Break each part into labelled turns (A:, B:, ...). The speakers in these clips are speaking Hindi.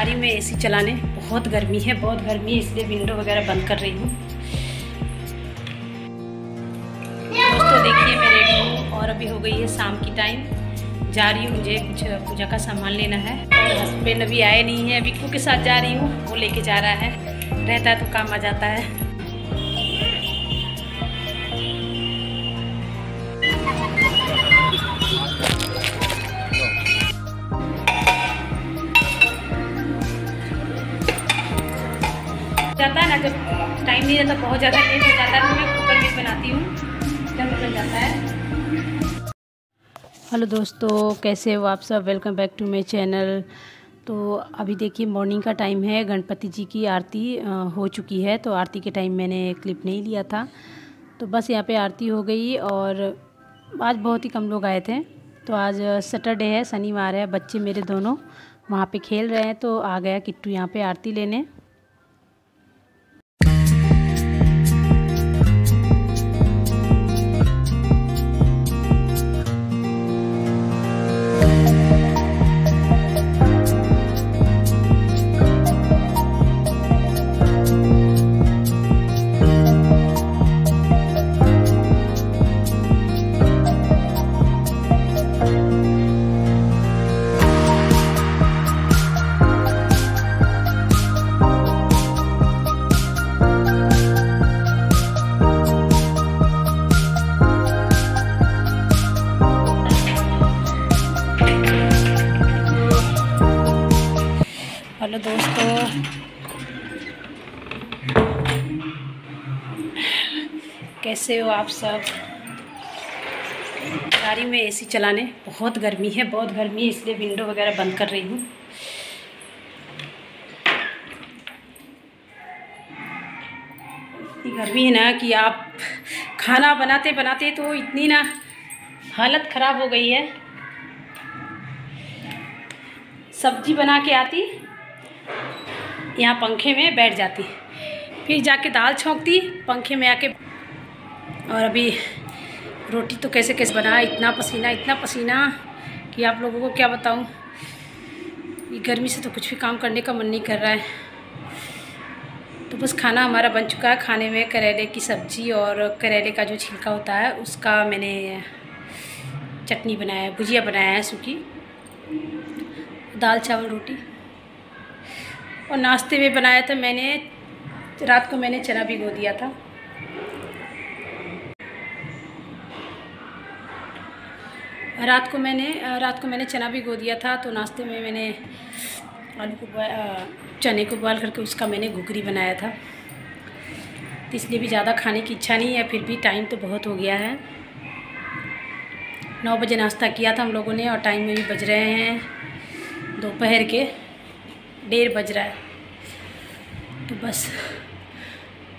A: जा रही हूँ मैं एसी चलाने। बहुत गर्मी है, बहुत गर्मी है, इसलिए विंडो वगैरह बंद कर रही हूँ। दोस्तों, देखिए मैं रेडी हूँ और अभी हो गई है शाम की टाइम जा रही हूँ मुझे कुछ पूजा का सामान लेना है। और हस्बैंड अभी आए नहीं है विक्कू के साथ जा रही हूँ, वो लेके जा रहा है। रहता है तो काम आ जाता है। जाता है ना, जब टाइम नहीं रहता, बहुत ज़्यादा लेट हो जाता है तो मैं कुकर में बनाती हूँ। जब निकल जाता है। हेलो दोस्तों, कैसे हो आप सब? Welcome back to my channel तो अभी देखिए मॉर्निंग का टाइम है, गणपति जी की आरती हो चुकी है तो आरती के टाइम मैंने क्लिप नहीं लिया था। तो बस यहाँ पे आरती हो गई और आज बहुत ही कम लोग आए थे। तो आज सैटरडे है, शनिवार है, बच्चे मेरे दोनों वहाँ पे खेल रहे हैं तो आ गया किट्टू यहाँ पे आरती लेने। दोस्तों। कैसे हो आप सब? गाड़ी में एसी चलाने। बहुत गर्मी है, बहुत गर्मी है, इसलिए विंडो वगैरह बंद कर रही हूँ। गर्मी है ना कि आप खाना बनाते बनाते तो इतनी ना हालत ख़राब हो गई है। सब्ज़ी बना के आती। यहाँ पंखे में बैठ जाती फिर जाके दाल छोंकती, पंखे में आके और अभी रोटी तो कैसे कैसे बना, इतना पसीना इतना पसीना कि आप लोगों को क्या बताऊँ। ये गर्मी से तो कुछ भी काम करने का मन नहीं कर रहा है। तो बस खाना हमारा बन चुका है, खाने में करेले की सब्ज़ी और करेले का जो छिलका होता है, उसका मैंने चटनी बनाया है भुजिया बनाया है सूखी। दाल चावल रोटी। और नाश्ते में बनाया था मैंने, रात को मैंने चना भिगो दिया था। रात को मैंने, रात को मैंने चना भिगो दिया था तो नाश्ते में मैंने आलू को चने को बॉयल करके उसका मैंने घुघरी बनाया था। तो इसलिए भी ज़्यादा खाने की इच्छा नहीं है, फिर भी टाइम तो बहुत हो गया है। नौ बजे नाश्ता किया था हम लोगों ने और टाइम में भी बज रहे हैं दोपहर के। डेढ़ बज रहा है। तो बस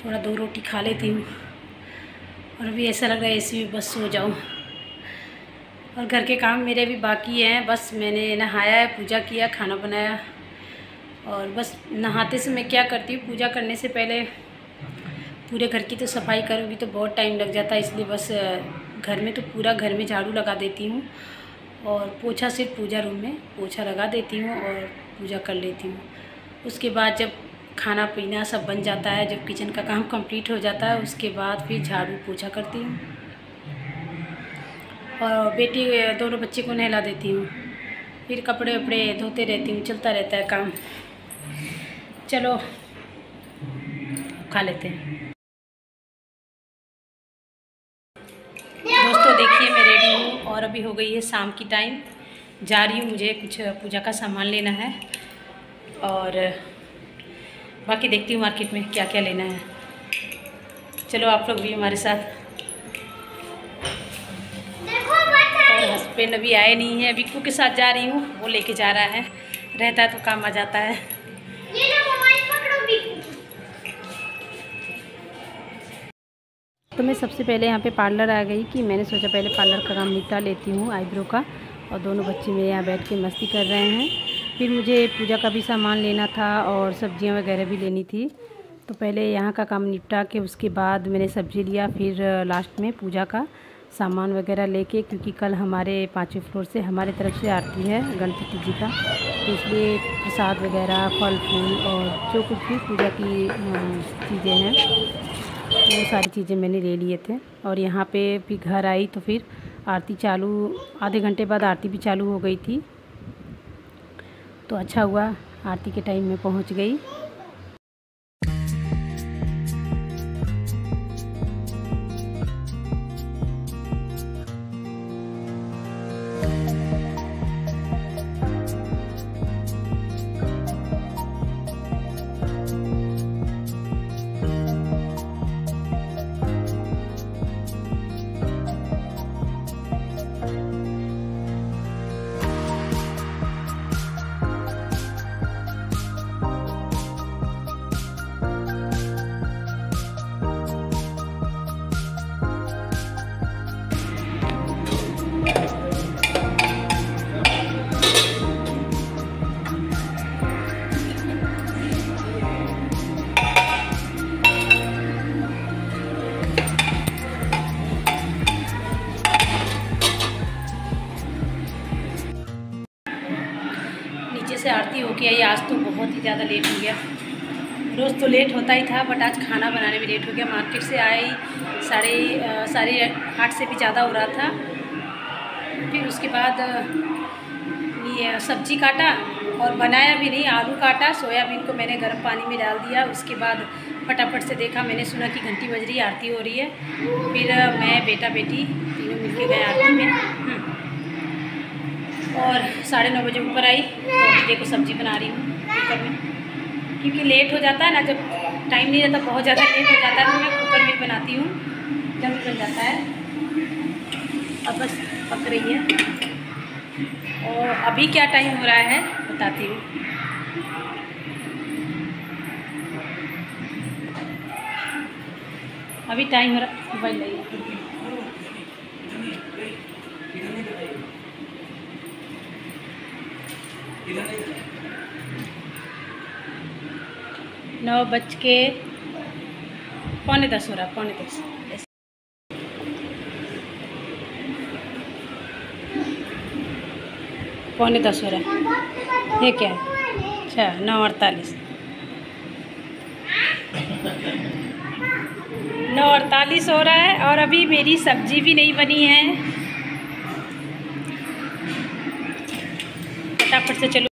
A: थोड़ा दो रोटी खा लेती हूँ। और अभी ऐसा लग रहा है ऐसे भी बस सो जाऊँ। और घर के काम मेरे भी बाकी हैं। बस मैंने नहाया है, पूजा किया, खाना बनाया। और बस नहाते से मैं क्या करती हूँ, पूजा करने से पहले पूरे घर की तो सफ़ाई करूँगी तो बहुत टाइम लग जाता है। इसलिए बस घर में तो पूरा घर में झाड़ू लगा देती हूँ। और पोछा सिर्फ़ पूजा रूम में पोछा लगा देती हूँ और पूजा कर लेती हूँ। उसके बाद जब खाना पीना सब बन जाता है, जब किचन का काम कंप्लीट हो जाता है, उसके बाद फिर झाड़ू पोछा करती हूँ। और बेटी, दोनों बच्चे को नहला देती हूँ। फिर कपड़े वपड़े धोते रहती हूँ, चलता रहता है काम। चलो, खा लेते हैं। दोस्तों, देखिए मैं रेडी हूँ। और अभी हो गई है शाम की टाइम। जा रही हूँ मुझे कुछ पूजा का सामान लेना है। और बाकी देखती हूँ मार्केट में क्या क्या लेना है। चलो आप लोग भी हमारे साथ। और हस्बैंड अभी आए नहीं है विक्कू के साथ जा रही हूँ वो लेके जा रहा है। रहता है तो काम आ जाता है। तो मैं सबसे पहले यहाँ पे पार्लर आ गई कि मैंने सोचा पहले पार्लर का काम निपटा लेती हूँ आईब्रो का और दोनों बच्चे मेरे यहाँ बैठ के मस्ती कर रहे हैं। फिर मुझे पूजा का भी सामान लेना था और सब्ज़ियाँ वगैरह भी लेनी थी। तो पहले यहाँ का काम निपटा के उसके बाद मैंने सब्ज़ी लिया, फिर लास्ट में पूजा का सामान वगैरह लेके, क्योंकि कल हमारे पाँचवें फ्लोर से हमारे तरफ़ से आरती है गणपति जी का। तो इसलिए प्रसाद वगैरह, फल, फूल और जो कुछ भी पूजा की चीज़ें हैं वो सारी चीज़ें मैंने ले लिए थे और यहाँ पे भी घर आई तो फिर आरती चालू, आधे घंटे बाद आरती भी चालू हो गई थी। तो अच्छा हुआ, आरती के टाइम में पहुँच गई। ही ज़्यादा लेट हो गया। रोज़ तो लेट होता ही था बट आज खाना बनाने में लेट हो गया। मार्केट से आई साढ़े साढ़े आठ से भी ज़्यादा हो रहा था। फिर उसके बाद ये सब्ज़ी काटा और बनाया भी नहीं, आलू काटा, सोयाबीन को मैंने गर्म पानी में डाल दिया। उसके बाद फटाफट से देखा, मैंने सुना कि घंटी बज रही आरती हो रही है। फिर मैं, बेटा बेटी तीनों मिलके गए आरती में। हम्म। और साढ़े नौ बजे ऊपर आई तो देखो सब्ज़ी बना रही हूँ। कुकर में क्योंकि लेट हो जाता है ना, जब टाइम नहीं रहता, बहुत ज़्यादा लेट हो जाता है तो मैं कुकर में बनाती हूँ। जल्दी बन जाता है। अब बस पक रही है। और अभी क्या टाइम हो रहा है, बताती हूँ। अभी टाइम हो रहा मोबाइल नहीं नौ बज के पौने दस हो रहा, पौने दस। पौने दस हो रहा। है ये क्या? अच्छा नौ अड़तालीस। नौ अड़तालीस हो रहा है और अभी मेरी सब्ज़ी भी नहीं बनी है। फटाफट से चलो।